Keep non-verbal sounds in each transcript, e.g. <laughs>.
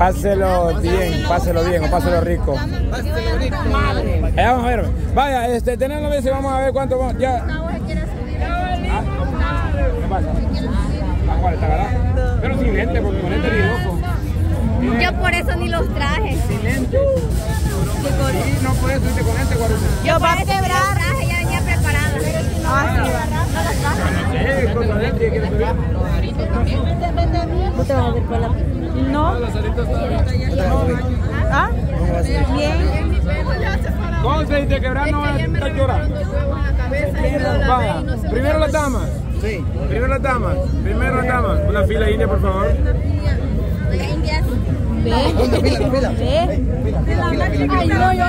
Páselo bien, páselo bien o páselo rico. Páselo rico. Allá vamos a ver. Vaya, este, tenedlo bien y vamos a ver cuánto vamos. Ya. Ah, ¿Qué pasa? ¿A cuál está, verdad? Pero sin lente, porque con lente ni loco. Yo por eso ni los traje. Sin lente. Sí, no puedes irte con lente, guarda. Yo para quebrar. traje, ya venía preparada. Ah, sí, No los traje. Sí, con la lente ya quieres subir. ¿No te vas a hacer con la... No. ¿Ah? Bien. ¿Cómo se dice quebrar no está llorando? Vaya, primero las damas. Sí. Primero las damas. Primero las damas. Una fila india, por favor. Fila. Ay, no, yo.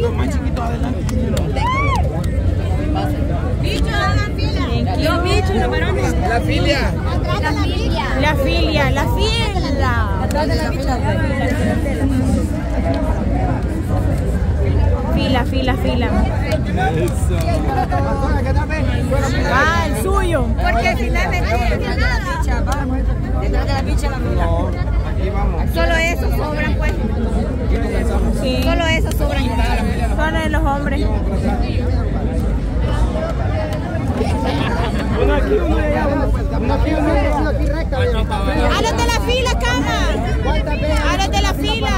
Los más chiquitos adelante. Bicho, hagan fila. Yo, bicho, los varones. La filia. La filia. La filia, la fila. Atrás de la bicha. Fila, fila, fila. Ah, el suyo. Porque finalmente Detrás de la bicha la fila. Solo eso sobran, pues. Sí. Solo eso sobran. Son de los hombres. Uno aquí, uno allá. Uno aquí, uno allá. A los de la fila, cama. A los de la fila.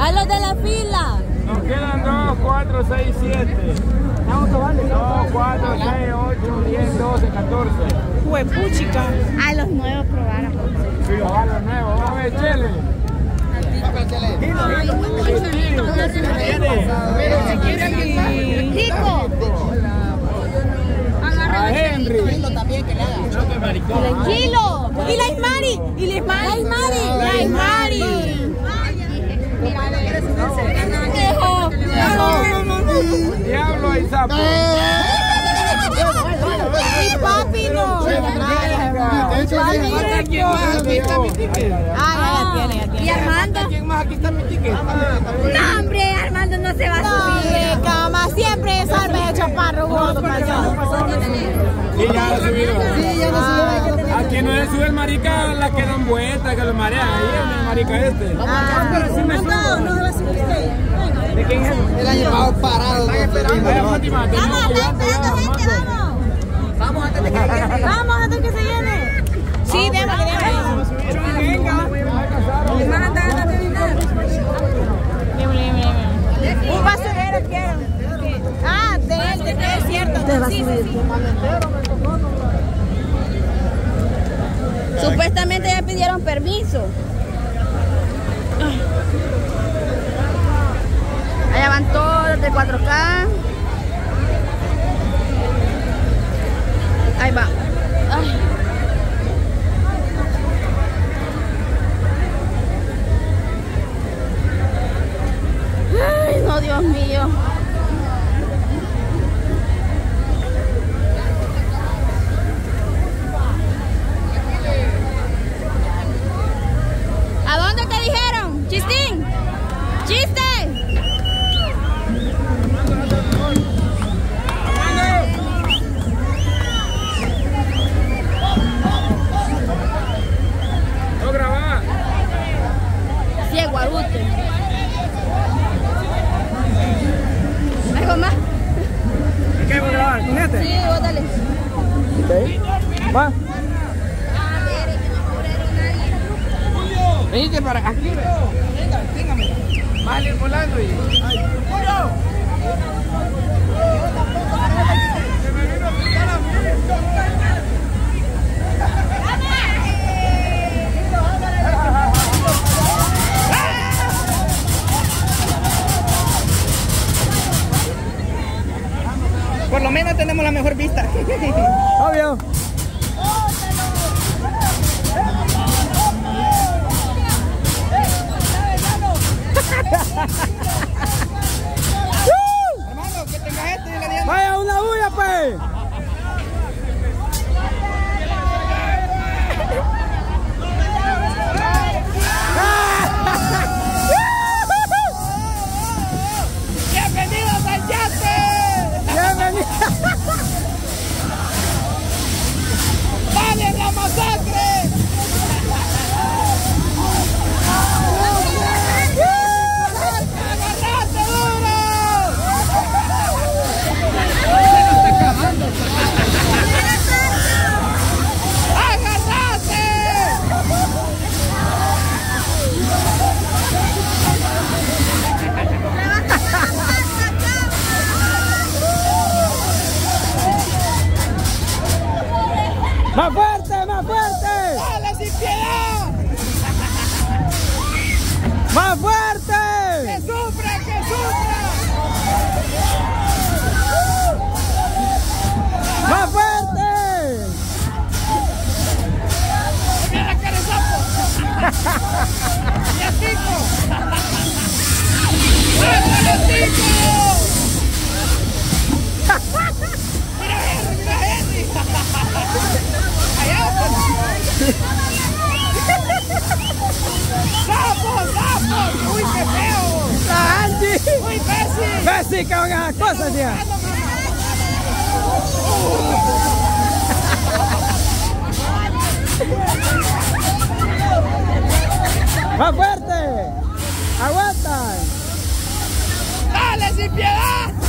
A los de la fila. Nos quedan 2, 4, 6, 7. 2, 4, 6, 8, 10, 12, 14. Huepuchica. A los nuevos probaron. A los nuevos. Vamos a ver, Chele. Rico. A Henry. Kilo. Y la Ismari. Y la Ismari. La Ismari. La Ismari. Dejo. Diablo y sapo. Y papi no. ¿Quién más? Aquí está mi ticket. Ah, ya, ya tiene, ya ¿Y tiene. Armando? ¿Quién más? Aquí está mi ticket. No, hombre, Armando no se va a subir. Hombre, cama, siempre salve de chaparro gordo para allá. Sí, ya lo subido. A quien no le sube el marica, la que dan vueltas, que lo marean. Ahí el marica este. Ah, no, no se va a subir usted. ¿De quién es? El año pasado parado. Fátima, Vamos, está esperando gente, vamos. Vamos antes de que llegue. Vamos antes que se llene. Sí, démosle, démosle. Venga. Démosle, démosle, démosle. Un basurero quiero. Ah, de él, de él, es cierto. Sí, sí, sí. Supuestamente ya pidieron permiso. Allá van todos de 4K. Ahí va. Ay. Ay, no, Dios mío. ¿A dónde te dijeron? Chistín. Chiste. No grabar. Sí, es guarute. ¿Algo más? ¿Qué voy a grabar? ¿Con este? Sí, dale. Ok. Va. A ver, que no cobraron nadie. Venite para aquí. Venga, téngame. Vas a ir volando y. Por ¡Más que esas cosas ya! ¡Más fuerte! ¡Aguanta! ¡Dale sin piedad!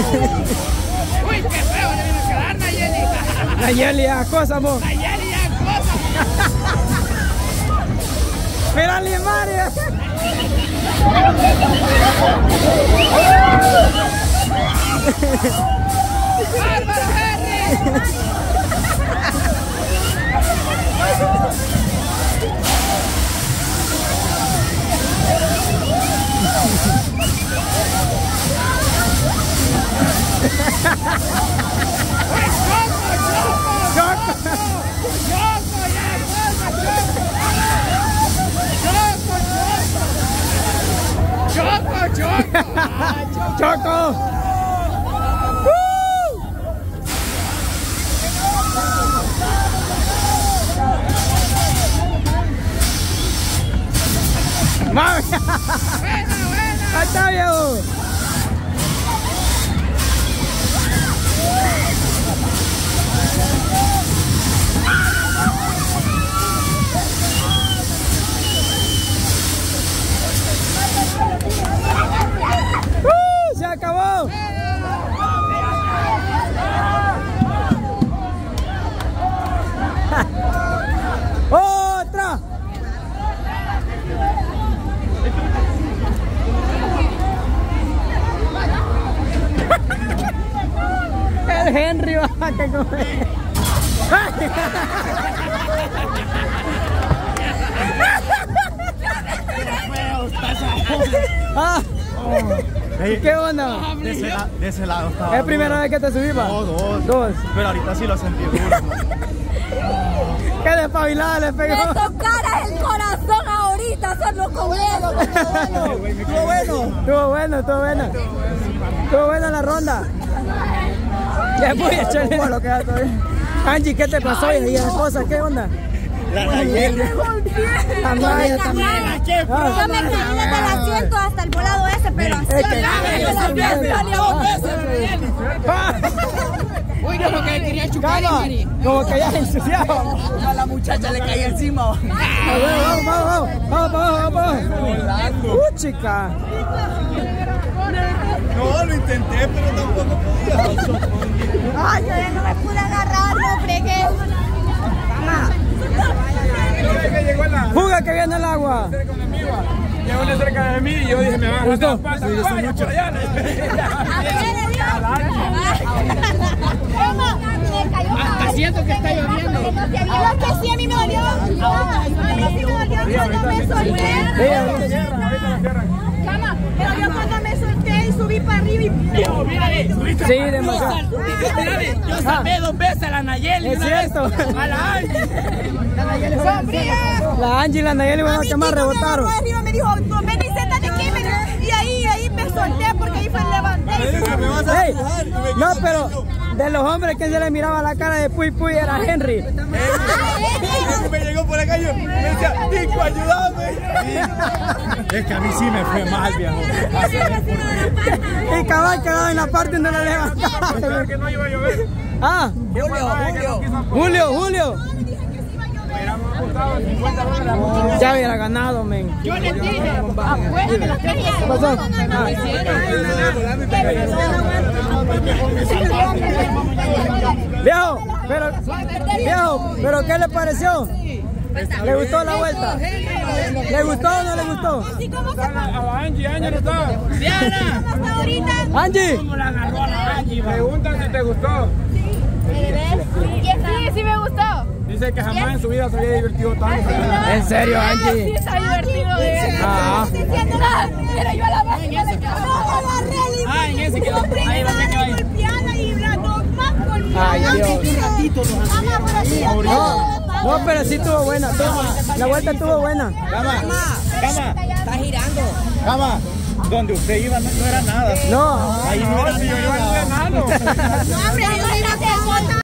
¡Uy, qué feo! ¡Le vino a quedar Nayeli! Nayeli, a cosa, mo. ¡Nayeli cosa! ¡Mira, Limaria! ¡Bárbaro Henry! ¡Choco! ¡Mami! ¡Buena, buena! El Henry va a que comer. Ah, ¿Qué onda? De ese, la- de ese lado estaba. ¿Es primera vez que te va? No, dos. Dos. Pero ahorita sí lo sentí duro. ¡Qué despabilada le pegó! Me tocara el corazón ahorita hacerlo con él. Estuvo bueno. Estuvo bueno, estuvo bueno. Estuvo buena la ronda. Ya voy a echarle. lo que. Angie, ¿qué te pasó? Y esas cosas, ¿qué onda? La Nayeli. Amaya también. Yo me caí desde el asiento hasta el volado ese, pero así. Es que- Ah, <laughs> Uy, como que le quería chupar como que ya ensuciado. A la muchacha le caía encima. Vamos, vamos, vamos, vamos, vamos, vamos, vamos. Uh, chica. No, lo intenté, pero tampoco podía. Ay, yo ya no me pude agarrar, no fregué. Fuga que viene el agua. Llegó una cerca de mí y yo dije, me van a dar patas. Sí, Vaya mucho. por allá. Me <laughs> Hasta siento que está lloviendo. Lo que sí a mí me dolió. solté. Sí, ahorita cierran, ahorita la cierran. Cama, pero yo cuando me solté subí para arriba y... Sí, demasiado. Yo salvé dos veces a la Nayeli. Es una vez cierto. A la Angie. La Angie y la Nayeli van a me rebotaron. arriba me dijo, ven y siéntate aquí. me dijo. Y ahí, ahí me solté porque ahí fue el levanté. No, pero yo. de los hombres que se le miraba la cara de Puy Puy era Henry. Él me llegó por acá y yo me decía, Tico, ayúdame. Es que a mí sí me fue mal, viejo. Y cabal quedaba en la parte donde la levantaba. que no iba a llover. Ah, Julio, Julio. 50 dólares. Ya hubiera ganado, men. Yo les dije. ¿Qué pasó? Ah. Viejo, pero, viejo, pero ¿qué le pareció? ¿Le gustó la vuelta? ¿Le gustó o no le gustó? A la Angie, Angie no está. Diana. hasta ahorita. Angie, ¿Cómo la agarró a la Angie? va? Preguntan si te gustó. Sí, sí me gustó. Dice que jamás en su vida se había divertido tanto. ¿en serio, Angie? Sí, está divertido. eh. Ah, Mira, yo a la máquina le el Ah, en ese quedó. Ahí va, ahí. golpeada y las dos más golpeadas. Ay, Dios. Pero sí, yo No, no, pero sí estuvo buena. La vuelta estuvo buena. Cama, cama. Está girando. Cama, donde usted iba no, no era nada. No, Ahí no era Si yo iba <laughs> a nada. No, hombre, yo iba a